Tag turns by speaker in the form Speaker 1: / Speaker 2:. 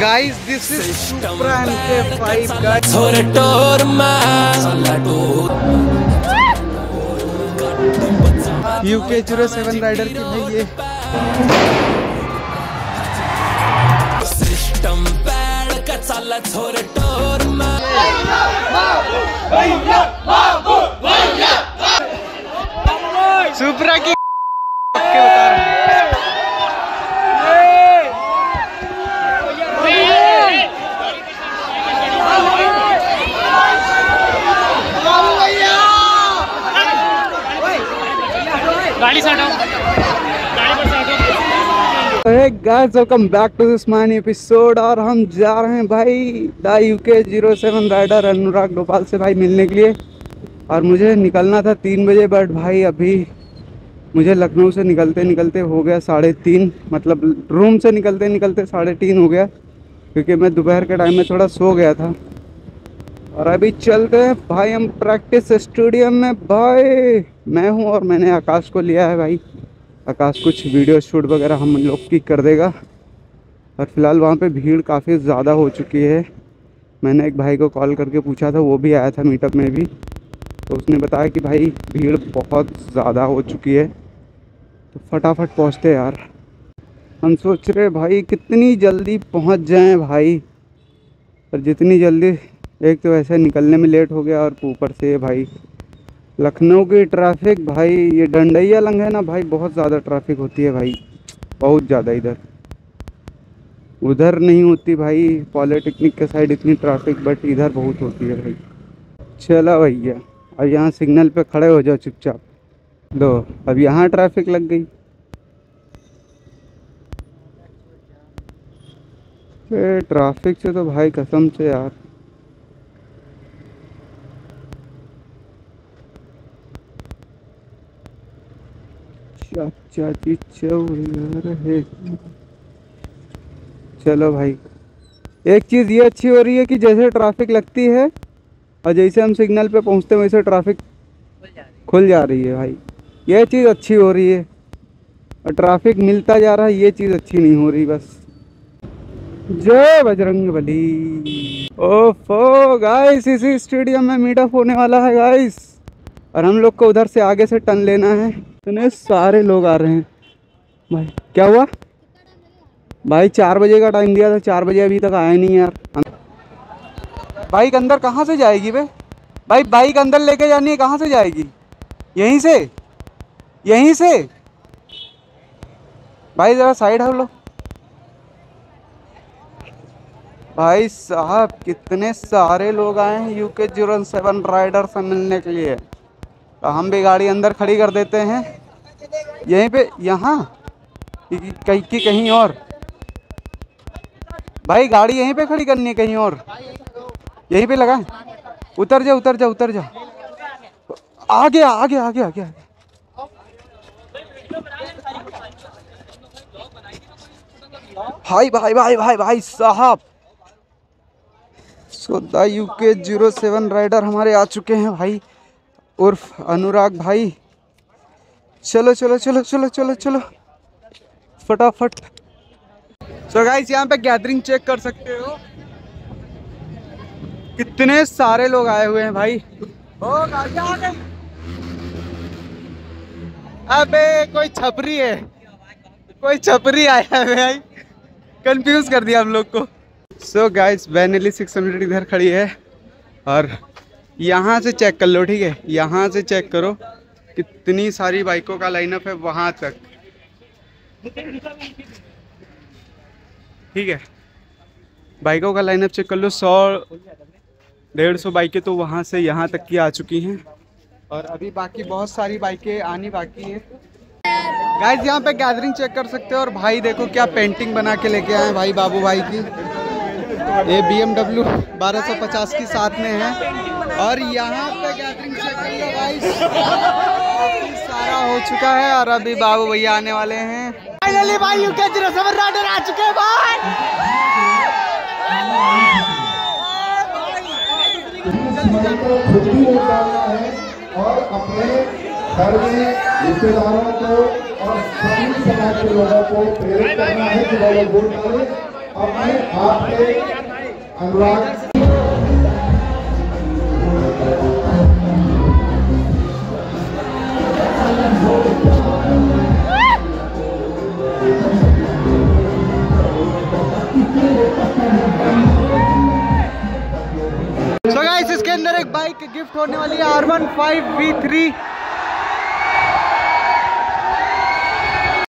Speaker 1: Guys, this is Supra MK5 guys. UK zero seven rider की भाई ये।
Speaker 2: System bad का चालला छोर टोर
Speaker 1: सुप्रा की के बता रहे हैं
Speaker 3: गाड़ी से हटाओ गाड़ी पर से
Speaker 1: guys, welcome back to this man episode और हम जा रहे हैं भाई the UK zero seven rider Anurag Dobhal से भाई मिलने के लिए। और मुझे निकलना था तीन बजे बट भाई अभी मुझे लखनऊ से निकलते निकलते हो गया साढ़े तीन। मतलब रूम से निकलते निकलते साढ़े तीन हो गया क्योंकि मैं दोपहर के टाइम में थोड़ा सो गया था। और अभी चलते हैं भाई हम प्रैक्टिस स्टेडियम में। भाई मैं हूँ और मैंने आकाश को लिया है भाई। आकाश कुछ वीडियो शूट वगैरह हम लोग की कर देगा। और फ़िलहाल वहाँ पे भीड़ काफ़ी ज़्यादा हो चुकी है। मैंने एक भाई को कॉल करके पूछा था, वो भी आया था मीटअप में भी। तो उसने बताया कि भाई, भीड़ बहुत ज़्यादा हो चुकी है। तो फटाफट पहुँचते यार। हम सोच रहे भाई, कितनी जल्दी पहुँच जाएँ भाई। और जितनी जल्दी, एक तो वैसे निकलने में लेट हो गया और ऊपर से भाई लखनऊ की ट्रैफ़िक भाई, ये डंडैया लंग है ना भाई, बहुत ज़्यादा ट्रैफ़िक होती है भाई, बहुत ज़्यादा इधर। उधर नहीं होती भाई, पॉलिटेक्निक के साइड इतनी ट्रैफ़िक, बट इधर बहुत होती है भाई। चला भैया, अब यहाँ सिग्नल पे खड़े हो जाओ चुपचाप। दो अब यहाँ ट्रैफ़िक लग गई। ट्रैफ़िक से तो भाई कसम से यार। चाचा जी चलो भाई। एक चीज़ ये अच्छी हो रही है कि जैसे ट्रैफ़िक लगती है और जैसे हम सिग्नल पे पहुँचते हैं, वैसे ट्रैफ़िक खुल जा रही है भाई। ये चीज़ अच्छी हो रही है। और ट्रैफ़िक मिलता जा रहा है, ये चीज़ अच्छी नहीं हो रही बस। जय बजरंग बली। ओफो गाइस इसी स्टेडियम में मीटअप होने वाला है गाइस और हम लोग को उधर से आगे से टन लेना है। इतने सारे लोग आ रहे हैं। भाई, क्या हुआ? भाई, चार बजे का टाइम दिया था, चार बजे अभी तक आया नहीं यार। बाइक अंदर कहाँ से जाएगी बे? भाई, बाइक अंदर लेके जानी है, कहाँ से जाएगी? यहीं से? यहीं से? भाई, ज़रा साइड हो लो भाई, साहब, कितने सारे लोग आए हैं यूके ज़ीरो सेवन राइडर से मिलने के लिए। तो हम भी गाड़ी अंदर खड़ी कर देते हैं। यहीं पे, यहाँ? कहीं, की कहीं और? भाई, गाड़ी यहीं पे खड़ी करनी है कहीं और? यहीं पे लगाए। उतर जा उतर जा उतर जा। आगे आगे आगे आगे आगे। भाई भाई भाई भाई भाई, साहब। सोदा यूके ज़ीरो सेवन राइडर हमारे आ चुके हैं भाई। उर्फ़ अनुराग भाई। चलो चलो चलो चलो चलो चलो। फटाफट। सो गाइस यहाँ पे गैदरिंग चेक कर सकते हो। कितने सारे लोग आए हुए हैं भाई। ओ अबे, कोई छपरी है। कोई छपरी आया है भाई। कंफ्यूज कर दिया हम लोग को। So guys Benelli six hundred इधर खड़ी है। और यहाँ से चेक कर लो, ठीक है? यहाँ से चेक करो। कितनी सारी बाइकों का लाइनअप है वहाँ तक। ठीक है। बाइकों का लाइनअप चेक कर लो, सौ, डेढ़ सौ बाइकें तो वहाँ से यहाँ तक की आ चुकी हैं। और अभी बाकी बहुत सारी बाइकें आनी बाकी हैं। गाइस यहाँ पे गैदरिंग चेक कर सकते हो और भाई देखो क्या पेंटिंग बना के लेके आए भाई बाबू भाई की। ये बी एम डब्ल्यू बारह सौ पचास की साथ में है। और यहाँ पे गैदरिंग चेक कर लो गाइस सारा हो चुका है और अभी बाबू भैया आने वाले हैं। फाइनली भाई यूके ज़ीरो सेवन राइडर आ चुके हैं भाई।
Speaker 4: खुद भी वोट है और अपने घर में रिश्तेदारों को और सभी समाज के लोगों को प्रेरित करना है कि वो लोग वोट डालें अनुराग
Speaker 1: सो गाइस इसके अंदर एक बाइक गिफ्ट होने वाली है R one five V three